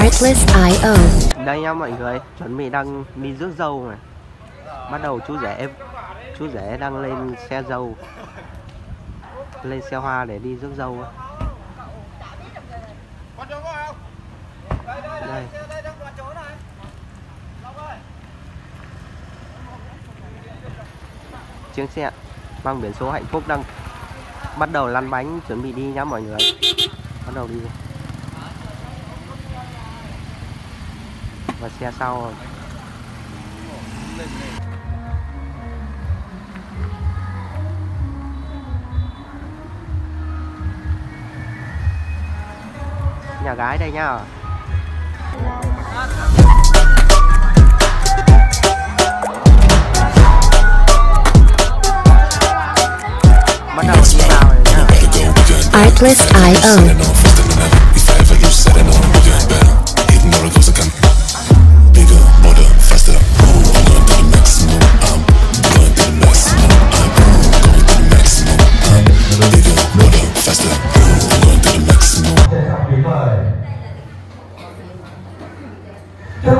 Artlist.io. đây nha mọi người, chuẩn bị đăng đi rước dâu này bắt đầu chú rể chú rể đang lên xe dâu. Lên xe hoa để đi rước dâu đây. Chiếc xe mang biển số hạnh phúc đang bắt đầu lăn bánh, chuẩn bị đi nhá mọi người. Bắt đầu đi. Và xe sau rồi. Nhà gái đây nhá bắt đầu đi vào rồi nhá Artlist.io.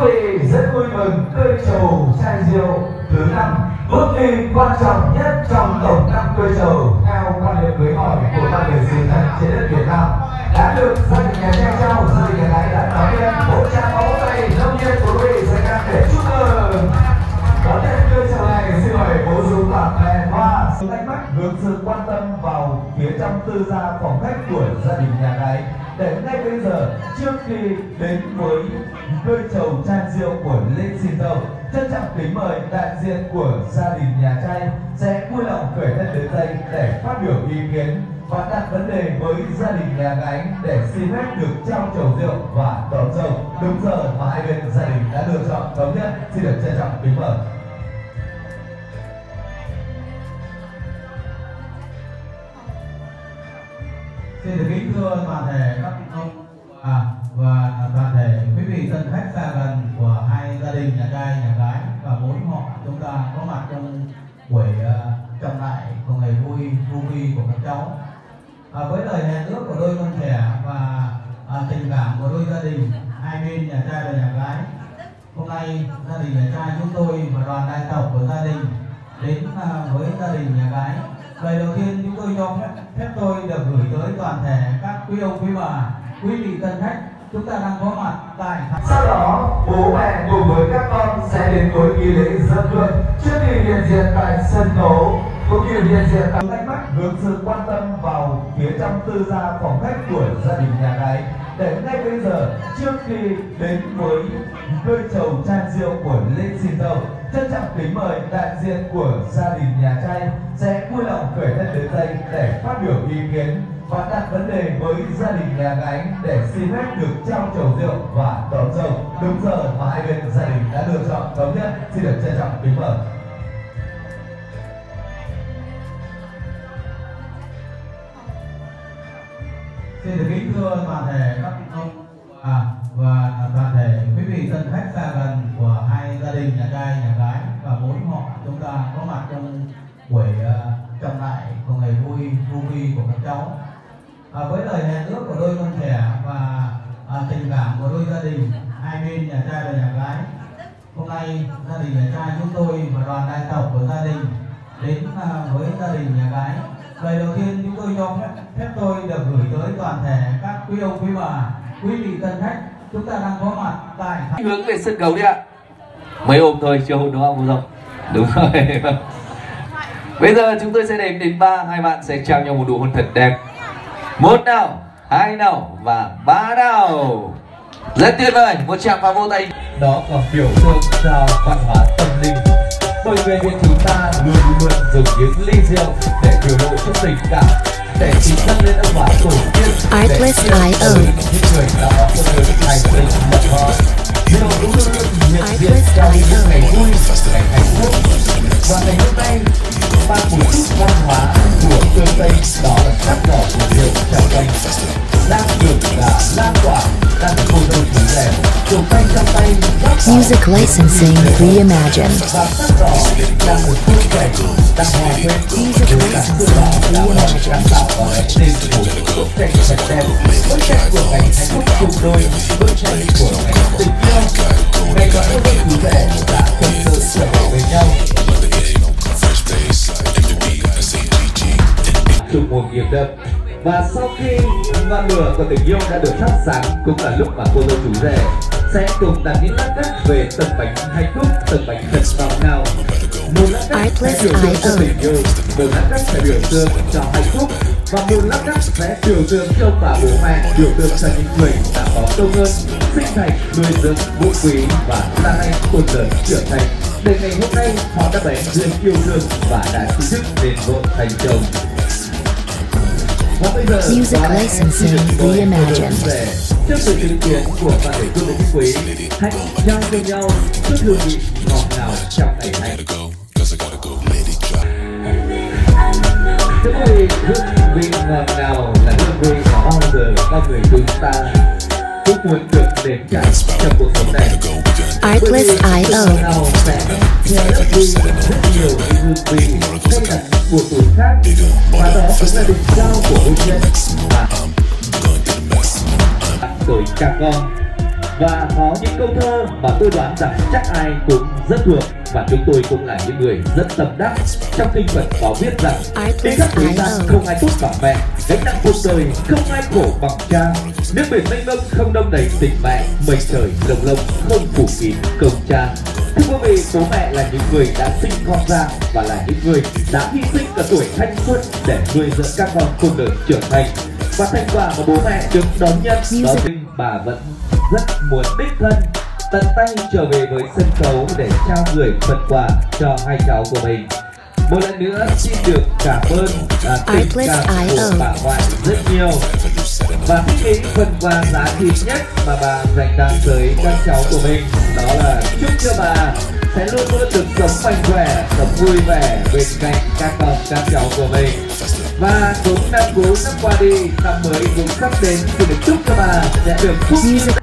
quý vị rất vui mừng cây trầu, chai rượu, thứ năm. Bước đi quan trọng nhất trong tổng năm cây trầu, theo quan niệm cưới hỏi của ban người xứ thật trên đất Việt Nam, đã được gia đình nhà trai trao gia đình nhà gái đã đón nhận một cha pháo tay đông nhiên của quý vị sẽ càng để chúc mừng. Đón nhận cây trầu này, xin mời bố dũng bạn bè hoa sự ánh mắt, hướng sự quan tâm vào phía trong tư gia phòng khách của gia đình nhà gái. Để ngay bây giờ, trước khi đến với đôi chầu chan rượu của Lê Xin Tâu trân trọng kính mời đại diện của gia đình nhà trai sẽ vui lòng khởi thân đến đây để phát biểu ý kiến và đặt vấn đề với gia đình nhà gái để xin phép được trao chầu rượu và đón dâu đúng giờ mà hai bên gia đình đã lựa chọn thống nhất. Xin được trân trọng kính mời. Xin được kính thưa toàn thể các ông à, và toàn thể quý vị thân khách xa gần của hai gia đình nhà trai nhà gái và bốn họ chúng ta có mặt trong buổi ờ, trọng đại của ngày vui vui vi của các cháu. À, với lời hẹn ước của đôi con trẻ và à, tình cảm của đôi gia đình hai bên nhà trai và nhà gái hôm nay gia đình nhà trai chúng tôi và đoàn đại tộc của gia đình đến à, với gia đình nhà gái. Lời đầu tiên chúng tôi cho phép, phép tôi được gửi tới toàn thể các quý ông quý bà quý vị thân khách chúng ta đang có mặt tại Sau đó, bố mẹ cùng với các con sẽ đến với nghi lễ dân hương. Trước khi hiện diện tại sân khấu cũng như hiện diện tại ánh mắt hướng sự quan tâm vào phía trong tư gia phòng khách của gia đình nhà gái. Để ngay bây giờ trước khi đến với đôi chầu chan rượu của Lê Xin Dâu trân trọng kính mời đại diện của gia đình nhà trai sẽ vui lòng khởi thân đến đây để phát biểu ý kiến và đặt vấn đề với gia đình nhà gái để xin phép được trao chầu rượu và đón dâu. Đúng giờ mà hai bên gia đình đã lựa chọn thống nhất. Xin được trân trọng kính mời. Xin được kính thưa toàn thể các ông à, và toàn thể quý vị thân khách xa gần của hai gia đình nhà trai nhà gái và bốn họ chúng ta có mặt trong buổi uh, trọng đại của ngày vui vui của các cháu à, với lời hẹn ước của đôi con trẻ và à, tình cảm của đôi gia đình hai bên nhà trai và nhà gái hôm nay gia đình nhà trai chúng tôi và đoàn đại tộc của gia đình đến à, với gia đình nhà gái. Lời đầu tiên chúng tôi cho phép, phép tôi được gửi tới toàn thể các quý ông quý bà quý vị tân khách. Chúng ta đang có mặt tại hướng về sân khấu đi ạ. Mấy ôm thôi chưa hôn đúng không đúng không đúng rồi. Bây giờ chúng tôi sẽ đếm đến ba hai bạn sẽ trao nhau một nụ hôn thật đẹp. Một nào, hai nào và ba nào. Rất tuyệt vời, một tràng pháo vô tay. đó còn biểu tượng cho văn hóa tâm linh bởi người Việt chúng ta luôn luôn dùng những ly rượu để biểu lộ cho tình cảm để chỉ dâng lên ông bà tổ tiên để IO. những người đã có con đường thành tình mật ngọt rượu luôn luôn liệt Artlist trong những ngày vui ngày Music licensing reimagined. chung một nghiệp đập và sau khi ngọn lửa của tình yêu đã được thắp sáng, cũng là lúc mà cô dâu chú rể sẽ cùng đặt những lát cắt về tầng bánh hạnh phúc tầng bánh thật ngọt ngào. Một lát cắt sẽ biểu tượng cho tình yêu một lát cắt sẽ biểu tượng cho hạnh phúc và một lát cắt sẽ biểu tượng cho ông bà bố mẹ biểu tượng cho những người đã có công ơn sinh thành nuôi dưỡng vũ quý và ra nay cuộc đời trưởng thành. Để ngày hôm nay họ đã bén duyên yêu thương và đã chính thức đến vợ thành chồng. Music licensing reimagined. Trước sự chứng kiến của bạn thể cư quý quý. Hãy trao cho nhau chút hương vị ngọt ngào trong ngày này thưa quý vị hương vị ngọt ngào là hương vị mà bao giờ con người chúng ta. Cũng muốn được nếm trải trong cuộc sống này. Artlist IO. sẽ lấp đi rất nhiều hương vị cay đắng của tuổi khác và đó cũng là đỉnh cao của hôn nhân tuổi các con và có những câu thơ mà tôi đoán rằng chắc ai cũng rất thuộc và chúng tôi cũng là những người rất tâm đắc. Trong kinh Phật có viết rằng trên các thế gian không ai tốt bằng mẹ gánh nặng cuộc đời không ai khổ bằng cha. Nước biển mênh mông không đông đầy tình mẹ mây trời lồng lộng không phủ kín công cha. Thưa quý vị bố mẹ là những người đã sinh con ra và là những người đã hy sinh cả tuổi thanh xuân để nuôi dưỡng các con cuộc đời trưởng thành và thành quả mà bố mẹ được đón nhận đó chính bà vẫn rất muốn đích thân tận tay trở về với sân khấu để trao gửi phần quà cho hai cháu của mình. Một lần nữa xin được cảm ơn à, tình cảm của bà ngoại rất nhiều. Và thích nghĩ phần quà giá trị nhất mà bà dành tặng tới các cháu của mình đó là chúc cho bà sẽ luôn luôn được sống mạnh khỏe sống vui vẻ bên cạnh các con các cháu của mình. Và cũng năm cũ sắp qua đi, năm mới cũng sắp đến, thì được chúc cho bà sẽ được phúc Music